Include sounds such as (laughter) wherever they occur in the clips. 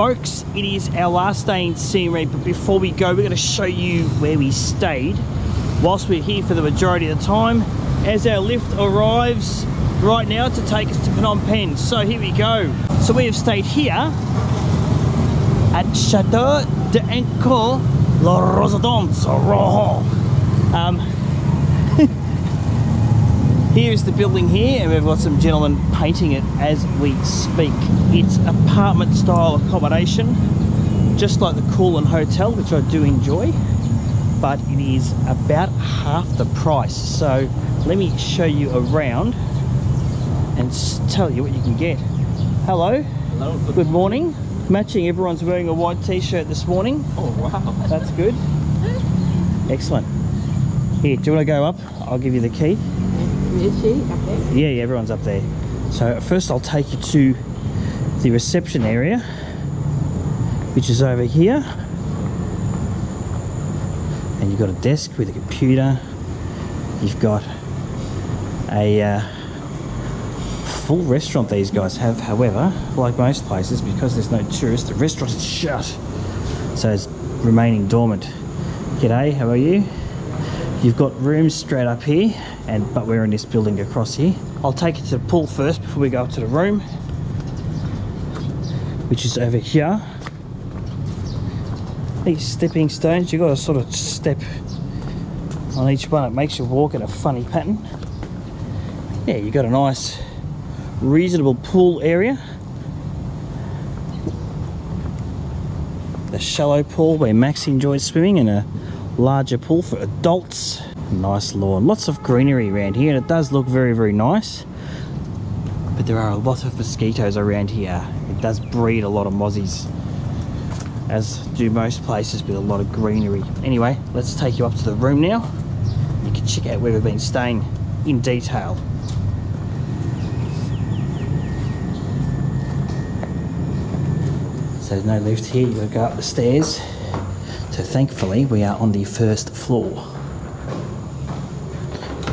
Folks, it is our last day in Siem Reap, but before we go, we're going to show you where we stayed whilst we're here for the majority of the time as our lift arrives right now to take us to Phnom Penh. So here we go. So we have stayed here at Chateau de Angkor La Residence Royale. Um, Here's the building here, and we've got some gentlemen painting it as we speak. It's apartment style accommodation, just like the Kulin Hotel, which I do enjoy, but it is about half the price. So let me show you around and tell you what you can get. Hello. Hello. Good, good morning. Matching, everyone's wearing a white t-shirt this morning. Oh, wow. That's good. Excellent. Here, do you want to go up? I'll give you the key. Is she up there? Yeah, everyone's up there. So first I'll take you to the reception area, which is over here. And you've got a desk with a computer. You've got a uh, full restaurant these guys have. However, like most places, because there's no tourists, the restaurant is shut. So it's remaining dormant. G'day, how are you? You've got rooms straight up here, and but we're in this building across here. I'll take you to the pool first before we go up to the room, which is over here. These stepping stones, you've got to sort of step on each one. It makes you walk in a funny pattern. Yeah, you've got a nice, reasonable pool area. The shallow pool where Max enjoys swimming and a larger pool for adults. Nice lawn, lots of greenery around here and it does look very, very nice. But there are a lot of mosquitoes around here. It does breed a lot of mozzies, as do most places with a lot of greenery. Anyway, let's take you up to the room now. You can check out where we've been staying in detail. So there's no lift here, you've got to go up the stairs. So thankfully we are on the first floor.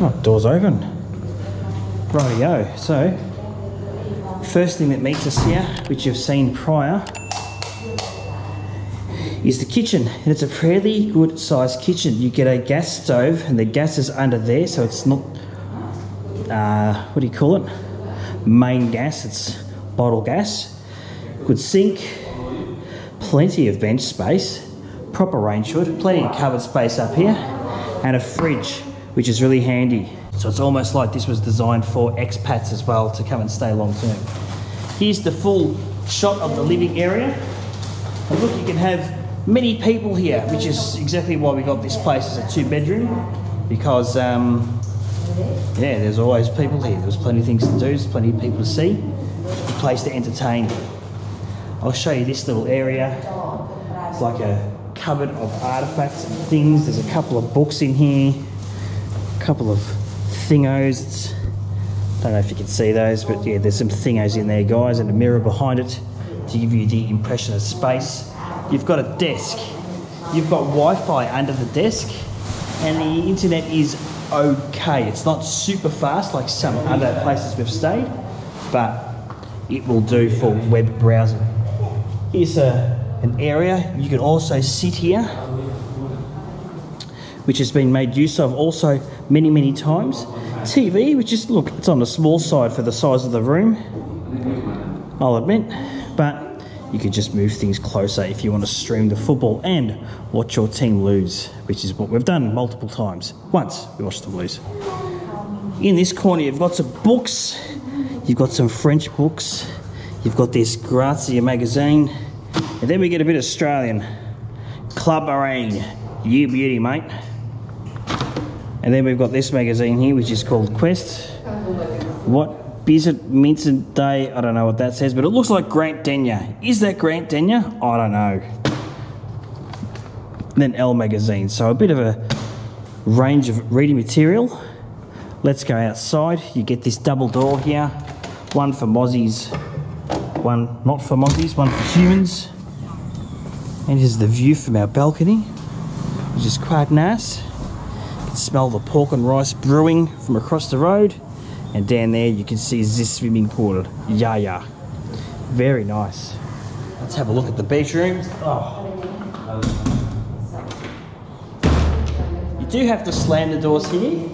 Oh, door's open. Rightio. So, first thing that meets us here, which you've seen prior, is the kitchen. And it's a fairly good sized kitchen. You get a gas stove and the gas is under there, so it's not, uh, what do you call it? Main gas, it's bottle gas. Good sink, plenty of bench space proper range hood, plenty of cupboard space up here, and a fridge, which is really handy. So it's almost like this was designed for expats as well to come and stay long term. Here's the full shot of the living area. And look, you can have many people here, which is exactly why we got this place as a two bedroom, because um, yeah, there's always people here. There's plenty of things to do, there's plenty of people to see, a place to entertain. I'll show you this little area. It's like a cupboard of artifacts and things. There's a couple of books in here, couple of thingos. It's, don't know if you can see those, but yeah, there's some thingos in there, guys, and a mirror behind it to give you the impression of space. You've got a desk. You've got Wi-Fi under the desk, and the internet is okay. It's not super fast like some other places we've stayed, but it will do for web browsing. Here's a an area. You can also sit here, which has been made use of also many, many times. TV, which is, look, it's on the small side for the size of the room, I'll admit, but you could just move things closer if you want to stream the football and watch your team lose, which is what we've done multiple times. Once we watched them lose. In this corner, you've got some books, you've got some French books, you've got this Grazia magazine, and then we get a bit Australian. Club Marine. You beauty, mate. And then we've got this magazine here, which is called Quest. What Bizet Mincent Day, I don't know what that says, but it looks like Grant Denyer. Is that Grant Denyer? I don't know. And then Elle magazine, so a bit of a range of reading material. Let's go outside. You get this double door here, one for mozzies, one not for mozzies, one for humans. And here's the view from our balcony, which is quite nice. Smell the pork and rice brewing from across the road. And down there you can see this swimming pool, Yaya. Very nice. Let's have a look at the bedroom. Oh. You do have to slam the doors here.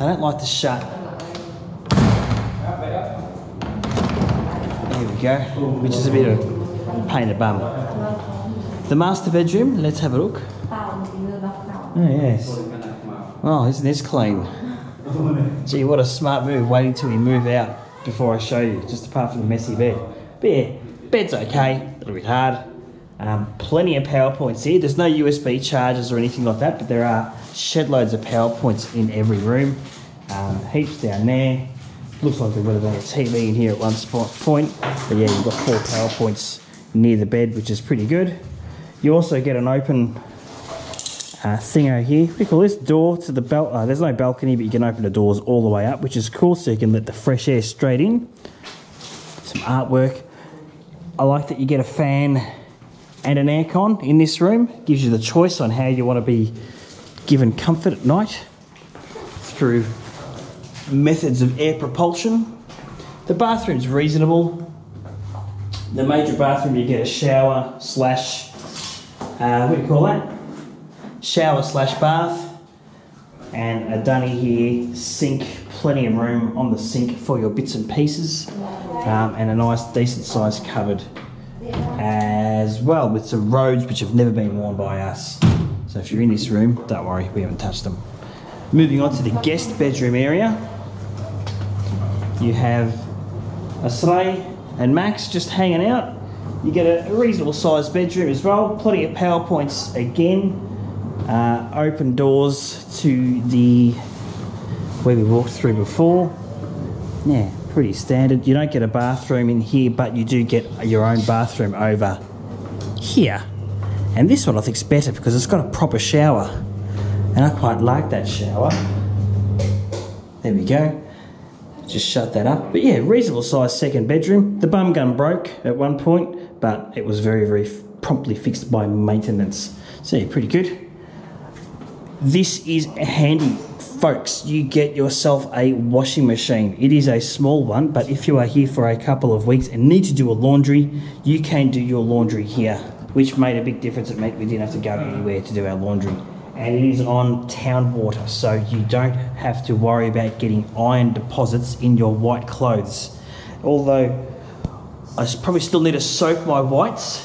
I don't like to shut. There we go, which is a bit of pain in the bum. The master bedroom, let's have a look. Oh, yes. Oh, isn't this clean? Gee, what a smart move, waiting till we move out before I show you, just apart from the messy bed. But yeah, bed's okay, a little bit hard. Um, plenty of power points here. There's no USB chargers or anything like that, but there are shed loads of power points in every room. Um, heaps down there. Looks like there would have been a TV in here at one spot point. But yeah, you've got four power points near the bed, which is pretty good. You also get an open uh, thing over here. Do call this? Door to the bel. Uh, there's no balcony, but you can open the doors all the way up, which is cool. So you can let the fresh air straight in. Some artwork. I like that you get a fan and an aircon in this room. Gives you the choice on how you want to be given comfort at night through methods of air propulsion. The bathroom's reasonable. The major bathroom, you get a shower slash, uh, what do you call that? Shower slash bath. And a dunny here, sink, plenty of room on the sink for your bits and pieces. Um, and a nice, decent sized cupboard as well with some robes which have never been worn by us. So if you're in this room, don't worry, we haven't touched them. Moving on to the guest bedroom area, you have a sleigh and Max just hanging out. You get a reasonable sized bedroom as well, plenty of power points again. Uh, open doors to the where we walked through before. Yeah, pretty standard. You don't get a bathroom in here, but you do get your own bathroom over here. And this one I think's better because it's got a proper shower. And I quite like that shower. There we go. Just shut that up. But yeah, reasonable sized second bedroom. The bum gun broke at one point, but it was very, very promptly fixed by maintenance. So yeah, pretty good. This is handy, folks. You get yourself a washing machine. It is a small one, but if you are here for a couple of weeks and need to do a laundry, you can do your laundry here, which made a big difference. It meant we didn't have to go anywhere to do our laundry. And it is on town water, so you don't have to worry about getting iron deposits in your white clothes. Although I probably still need to soak my whites.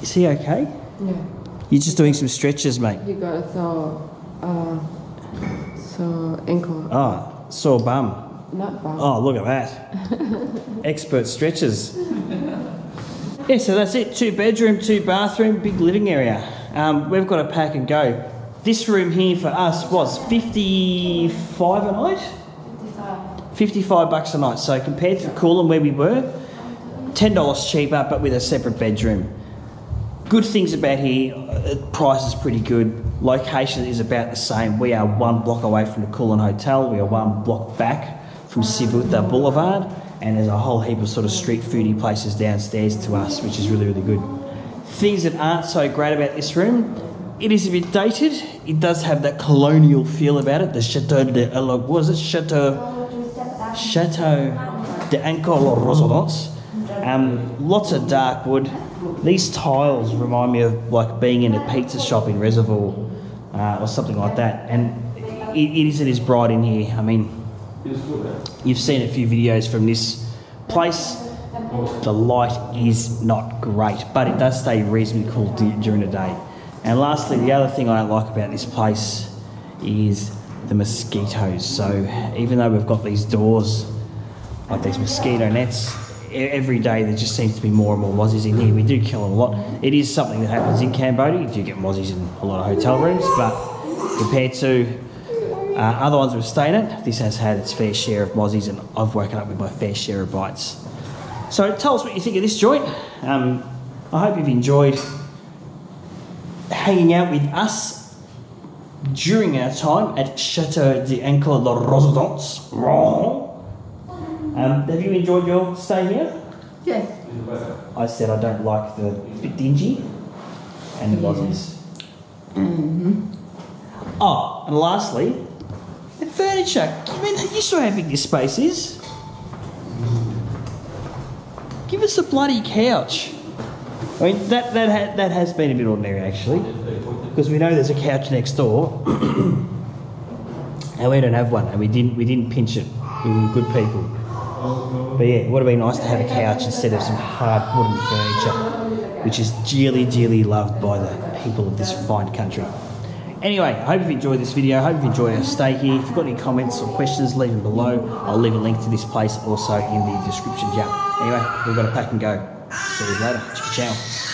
Is he okay? Yeah. You're just doing some stretches, mate. You got so, uh, so ankle, Ah, sore bum. not bad. Oh, look at that. (laughs) Expert stretches. Yeah, so that's it. Two bedroom, two bathroom, big living area. Um, we've got to pack and go. This room here for us was 55 a night? 55 bucks a night. So compared to Coolum where we were, $10 cheaper but with a separate bedroom. Good things about here, uh, price is pretty good. Location is about the same. We are one block away from the Coolin Hotel. We are one block back from Sivuta Boulevard, and there's a whole heap of sort of street foodie places downstairs to us, which is really really good. Things that aren't so great about this room, it is a bit dated. It does have that colonial feel about it. The Chateau de what was it Chateau Chateau de Angkor Residence. Um, lots of dark wood. These tiles remind me of like being in a pizza shop in Reservoir uh, or something like that. And it, it isn't as bright in here. I mean, you've seen a few videos from this place. The light is not great, but it does stay reasonably cool d- during the day. And lastly, the other thing I don't like about this place is the mosquitoes. So even though we've got these doors, like these mosquito nets, every day there just seems to be more and more mozzies in here. We do kill them a lot. It is something that happens in Cambodia. You do get mozzies in a lot of hotel rooms, but compared to uh, other ones we've stayed at, this has had its fair share of mozzies, and I've woken up with my fair share of bites. So tell us what you think of this joint. Um, I hope you've enjoyed hanging out with us during our time at Chateau de Angkor La Residence. Um, have you enjoyed your stay here? Yes. I said I don't like the bit dingy and the mozzies. Oh, and lastly, the furniture. I mean, you saw how big this space is. Give us a bloody couch. I mean, that, that, ha- that has been a bit ordinary actually, because we know there's a couch next door, (coughs) and we don't have one, and we didn't, we didn't pinch it. We were good people. But yeah, it would have been nice to have a couch instead of some hard wooden furniture, which is dearly, dearly loved by the people of this fine country. Anyway, I hope you've enjoyed this video. I hope you've enjoyed our stay here. If you've got any comments or questions, leave them below. I'll leave a link to this place also in the description jar. Anyway, we've got to pack and go. See you later. Ciao.